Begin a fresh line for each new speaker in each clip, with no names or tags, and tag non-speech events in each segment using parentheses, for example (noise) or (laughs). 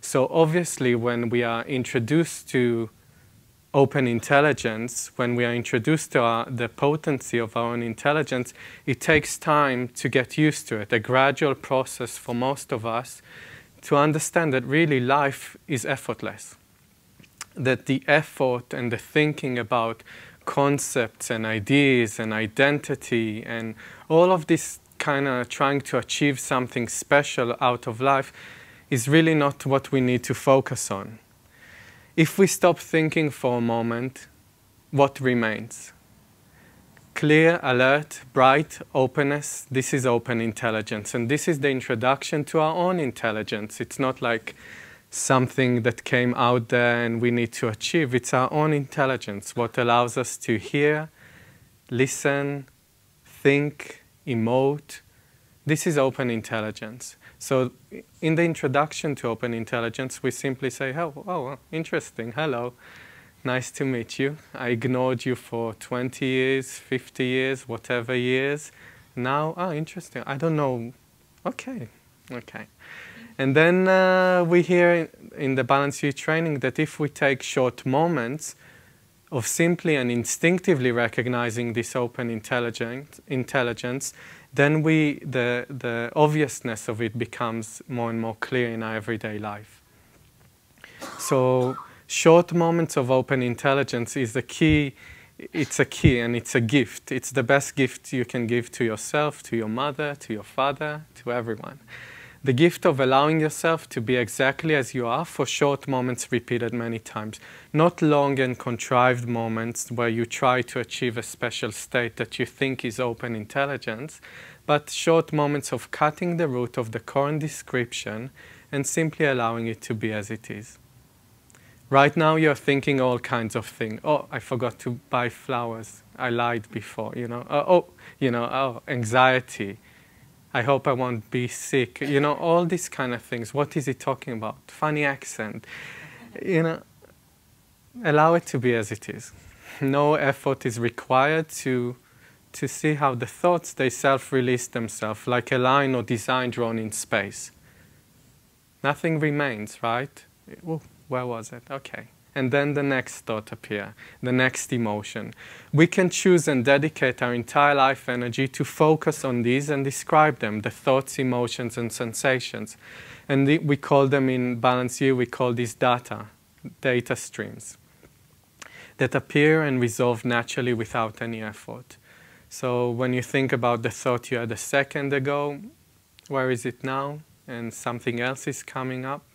So obviously, when we are introduced to open intelligence, when we are introduced to our, the potency of our own intelligence, it takes time to get used to it, a gradual process for most of us to understand that really life is effortless. That the effort and the thinking about concepts and ideas and identity and all of this kind of trying to achieve something special out of life is really not what we need to focus on. If we stop thinking for a moment, what remains? Clear, alert, bright, openness. This is open intelligence. And this is the introduction to our own intelligence. It's not like something that came out there and we need to achieve. It's our own intelligence, what allows us to hear, listen, think, emote. This is open intelligence. So, in the introduction to open intelligence, we simply say, oh, oh, interesting, hello, nice to meet you. I ignored you for 20 years, 50 years, whatever years. Now, oh, interesting, I don't know. Okay, okay. And then uh, we hear in the Balanced View training that if we take short moments of simply and instinctively recognizing this open intelligence, intelligence then we, the, the obviousness of it becomes more and more clear in our everyday life. So short moments of open intelligence is a key it's a key and it's a gift. It's the best gift you can give to yourself, to your mother, to your father, to everyone the gift of allowing yourself to be exactly as you are for short moments repeated many times. Not long and contrived moments where you try to achieve a special state that you think is open intelligence, but short moments of cutting the root of the current description and simply allowing it to be as it is. Right now you're thinking all kinds of things. Oh, I forgot to buy flowers. I lied before, you know. Uh, oh, you know, oh, anxiety I hope I won't be sick. You know, all these kind of things. What is he talking about? Funny accent. You know, allow it to be as it is. No effort is required to, to see how the thoughts, they self-release themselves, like a line or design drawn in space. Nothing remains, right? Ooh, where was it? Okay and then the next thought appear, the next emotion. We can choose and dedicate our entire life energy to focus on these and describe them, the thoughts, emotions, and sensations. And we call them in Balanced View, we call these data, data streams, that appear and resolve naturally without any effort. So when you think about the thought you had a second ago, where is it now? And something else is coming up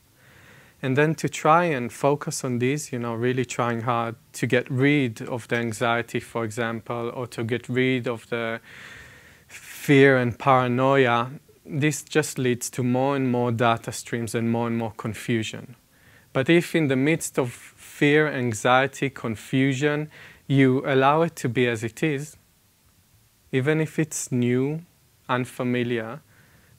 and then to try and focus on these, you know, really trying hard to get rid of the anxiety, for example, or to get rid of the fear and paranoia, this just leads to more and more data streams and more and more confusion. But if in the midst of fear, anxiety, confusion, you allow it to be as it is, even if it's new, and unfamiliar,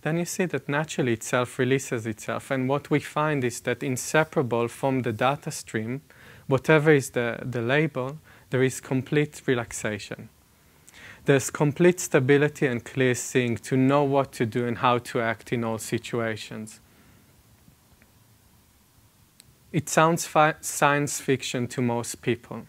then you see that naturally it self-releases itself. And what we find is that inseparable from the data stream, whatever is the, the label, there is complete relaxation. There's complete stability and clear seeing to know what to do and how to act in all situations. It sounds fi- science fiction to most people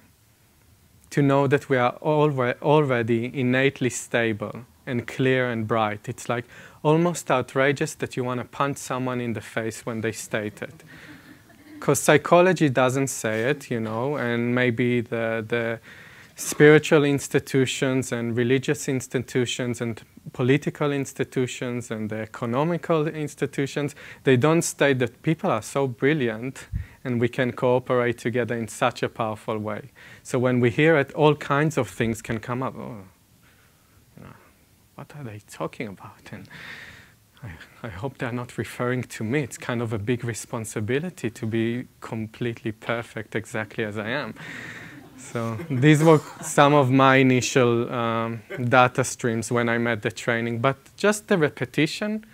to know that we are alre- already innately stable and clear and bright. It's like, almost outrageous that you want to punch someone in the face when they state it. Because psychology doesn't say it, you know, and maybe the, the spiritual institutions and religious institutions and political institutions and the economical institutions, they don't state that people are so brilliant and we can cooperate together in such a powerful way. So when we hear it, all kinds of things can come up. Oh, what are they talking about? And I, I, hope they're not referring to me. It's kind of a big responsibility to be completely perfect exactly as I am. So these were some of my initial um, data streams when I met the training. But just the repetition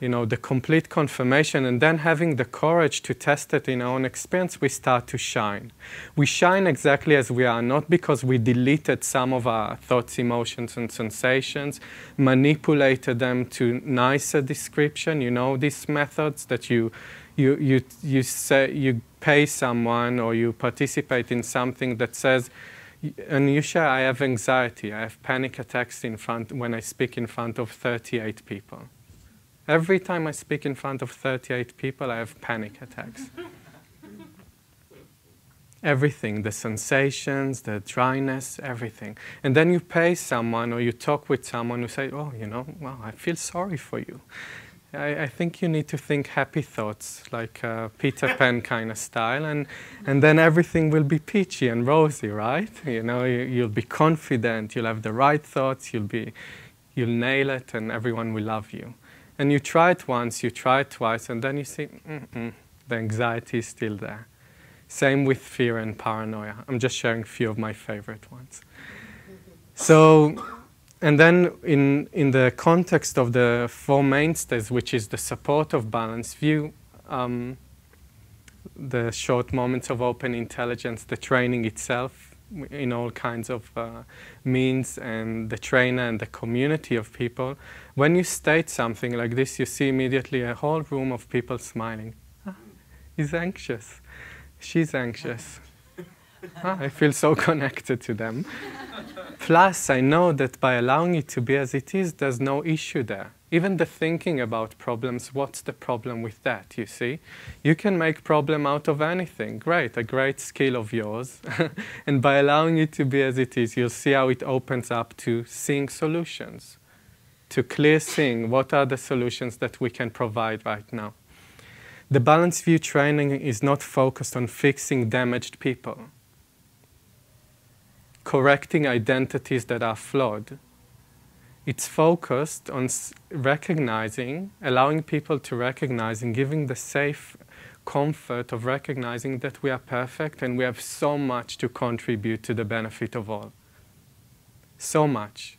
you know, the complete confirmation and then having the courage to test it in our own experience, we start to shine. We shine exactly as we are, not because we deleted some of our thoughts, emotions, and sensations, manipulated them to nicer description. You know, these methods that you, you, you, you, say, you pay someone or you participate in something that says, share, I have anxiety, I have panic attacks in front, when I speak in front of 38 people Every time I speak in front of 38 people, I have panic attacks. everything, the sensations, the dryness, everything. And then you pay someone or you talk with someone who say, oh, you know, well, I feel sorry for you. I, I think you need to think happy thoughts, like uh, Peter (laughs) Pan kind of style, and, and then everything will be peachy and rosy, right? (laughs) You know, you, you'll be confident, you'll have the right thoughts, you'll, be, you'll nail it, and everyone will love you. And you try it once, you try it twice, and then you see mm -mm, the anxiety is still there. Same with fear and paranoia. I'm just sharing a few of my favorite ones. So, and then in, in the context of the four mainstays, which is the support of balanced view, um, the short moments of open intelligence, the training itself, in all kinds of uh, means and the trainer and the community of people, when you state something like this, you see immediately a whole room of people smiling. Ah, he's anxious. She's anxious. Ah, I feel so connected to them. Plus, I know that by allowing it to be as it is, there's no issue there. Even the thinking about problems, what's the problem with that, you see? You can make problem out of anything. Great, a great skill of yours. (laughs) and by allowing it to be as it is, you'll see how it opens up to seeing solutions, to clear seeing what are the solutions that we can provide right now. The balanced view training is not focused on fixing damaged people, correcting identities that are flawed it's focused on recognizing, allowing people to recognize and giving the safe comfort of recognizing that we are perfect and we have so much to contribute to the benefit of all. So much.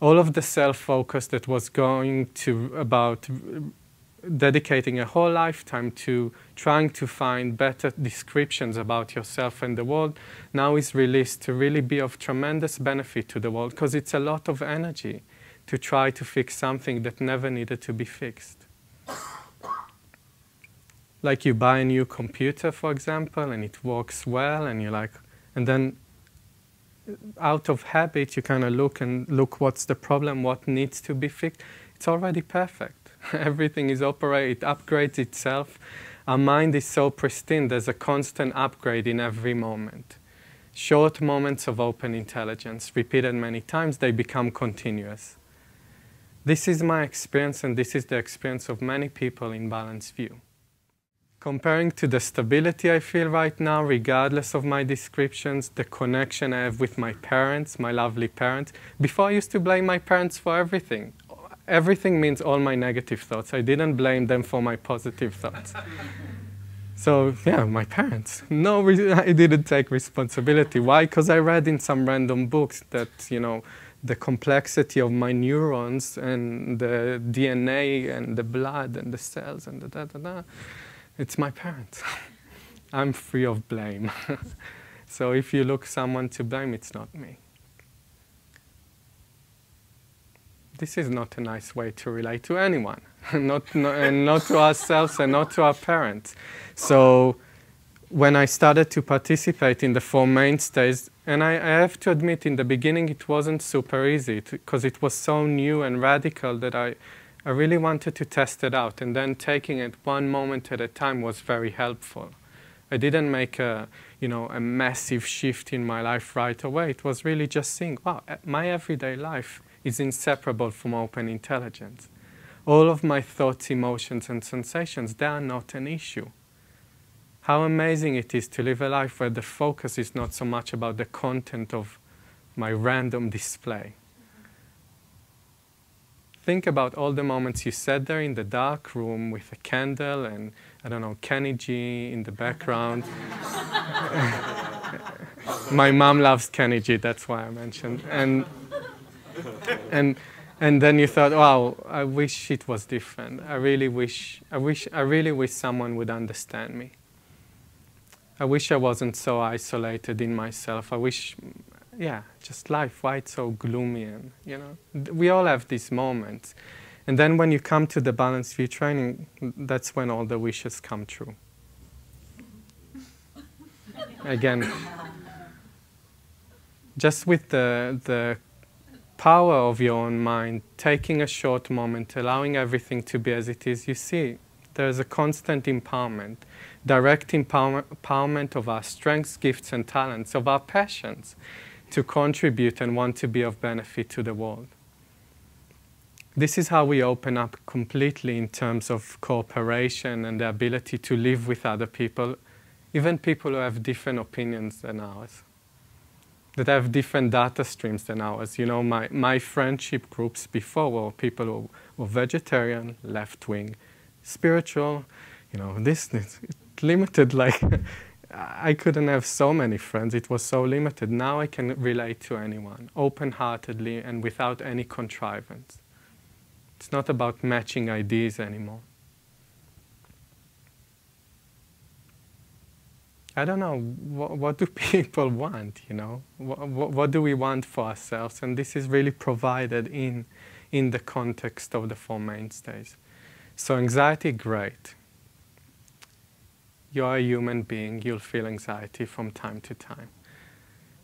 All of the self-focus that was going to about dedicating a whole lifetime to trying to find better descriptions about yourself and the world now is released to really be of tremendous benefit to the world because it's a lot of energy to try to fix something that never needed to be fixed. like you buy a new computer, for example, and it works well, and you're like, and then uh, out of habit, you kind of look and look what's the problem, what needs to be fixed. It's already perfect. (laughs) Everything is operated, it upgrades itself. Our mind is so pristine, there's a constant upgrade in every moment. Short moments of open intelligence, repeated many times, they become continuous. This is my experience, and this is the experience of many people in Balanced View. Comparing to the stability I feel right now, regardless of my descriptions, the connection I have with my parents, my lovely parents. Before I used to blame my parents for everything. Everything means all my negative thoughts. I didn't blame them for my positive thoughts. So yeah, my parents. No, I didn't take responsibility. Why? Because I read in some random books that, you know, the complexity of my neurons and the DNA and the blood and the cells and the da da da. It's my parents. (laughs) I'm free of blame. (laughs) so if you look someone to blame, it's not me. This is not a nice way to relate to anyone, (laughs) not, and not to ourselves and not to our parents. So when I started to participate in the four mainstays, and I, I, have to admit, in the beginning, it wasn't super easy because it was so new and radical that I, I really wanted to test it out. And then taking it one moment at a time was very helpful. I didn't make a, you know, a massive shift in my life right away. It was really just seeing, wow, my everyday life is inseparable from open intelligence. All of my thoughts, emotions, and sensations, they are not an issue how amazing it is to live a life where the focus is not so much about the content of my random display. Think about all the moments you sat there in the dark room with a candle and, I don't know, Kenny G in the background. (laughs) My mom loves Kenny G, that's why I mentioned. And, (laughs) and and then you thought, wow, I wish it was different. I really wish, I wish, I really wish someone would understand me. I wish I wasn't so isolated in myself. I wish, yeah, just life, why it's so gloomy and, you know, we all have these moments. And then when you come to the balanced view training, that's when all the wishes come true. Again, just with the, the power of your own mind, taking a short moment, allowing everything to be as it is, you see there's a constant empowerment, direct empower empowerment of our strengths, gifts, and talents, of our passions to contribute and want to be of benefit to the world. This is how we open up completely in terms of cooperation and the ability to live with other people, even people who have different opinions than ours that have different data streams than ours. You know, my, my friendship groups before were people who were vegetarian, left wing, spiritual, you know, this, this limited, like, (laughs) I couldn't have so many friends. It was so limited. Now I can relate to anyone, open heartedly and without any contrivance. It's not about matching ideas anymore. I don't know, what, what do (laughs) people want, you know? What, what, what, do we want for ourselves? And this is really provided in, in the context of the Four Mainstays. So anxiety, great. You're a human being, you'll feel anxiety from time to time.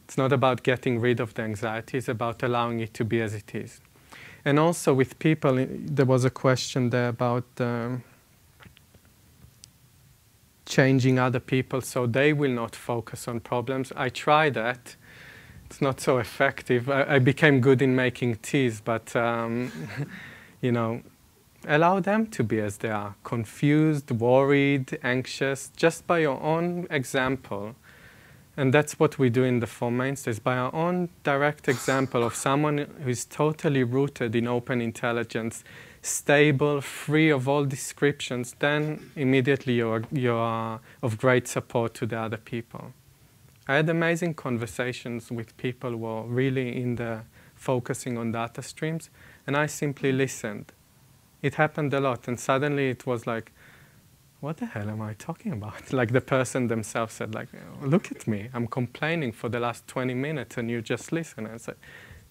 It's not about getting rid of the anxiety, it's about allowing it to be as it is. And also with people, there was a question there about um, changing other people so they will not focus on problems. I try that. It's not so effective. I, I became good in making teas, but um, (laughs) you know, allow them to be as they are, confused, worried, anxious, just by your own example. And that's what we do in the Four Mainstays, by our own direct example of someone who is totally rooted in open intelligence, stable, free of all descriptions, then immediately you're, you're of great support to the other people. I had amazing conversations with people who were really in the focusing on data streams, and I simply listened. It happened a lot, and suddenly it was like, what the hell am I talking about? (laughs) Like the person themselves said, like, look at me, I'm complaining for the last 20 minutes, and you just listen. And I said,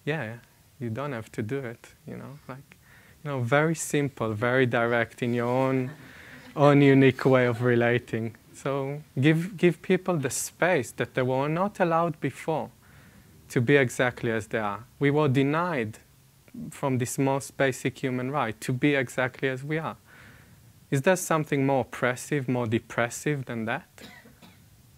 yeah, you don't have to do it, you know, like know, very simple, very direct in your own, own unique way of relating. So give, give people the space that they were not allowed before to be exactly as they are. We were denied from this most basic human right to be exactly as we are. Is there something more oppressive, more depressive than that?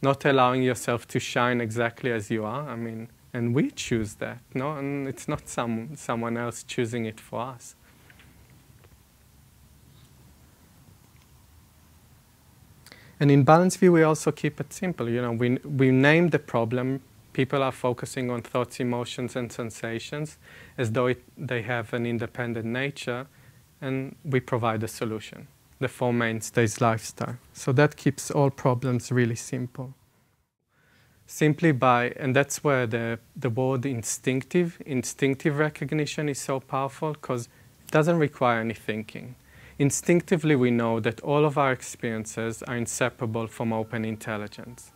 Not allowing yourself to shine exactly as you are? I mean, and we choose that, no? And it's not some, someone else choosing it for us. And in Balanced View, we also keep it simple. You know, we, we name the problem. People are focusing on thoughts, emotions, and sensations as though it, they have an independent nature, and we provide a solution, the Four Mainstays lifestyle. So that keeps all problems really simple. Simply by, and that's where the, the word instinctive, instinctive recognition is so powerful because it doesn't require any thinking Instinctively, we know that all of our experiences are inseparable from open intelligence.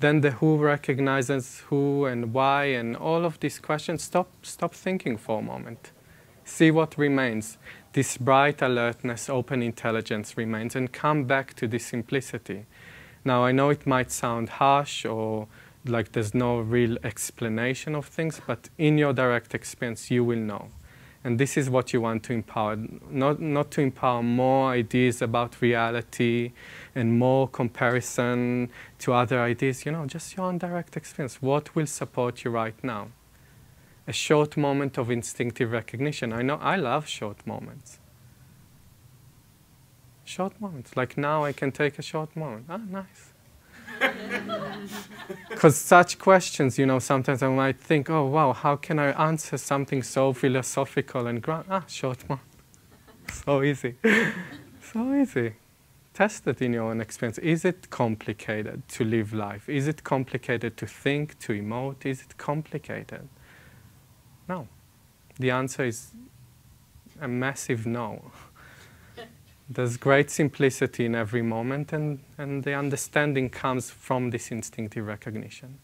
Then the who recognizes who and why and all of these questions, stop, stop thinking for a moment. See what remains. This bright alertness, open intelligence remains and come back to this simplicity. Now, I know it might sound harsh or like there's no real explanation of things, but in your direct experience, you will know. And this is what you want to empower, not, not to empower more ideas about reality and more comparison to other ideas, you know, just your own direct experience. What will support you right now? A short moment of instinctive recognition. I know I love short moments. Short moments. Like now I can take a short moment. Ah, nice. (laughs) Because such questions, you know, sometimes I might think, oh, wow, how can I answer something so philosophical and grand? Ah, short one. (laughs) so easy. (laughs) so easy. Test it in your own experience. Is it complicated to live life? Is it complicated to think, to emote? Is it complicated? No. The answer is a massive no. There's great simplicity in every moment, and, and the understanding comes from this instinctive recognition.